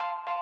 you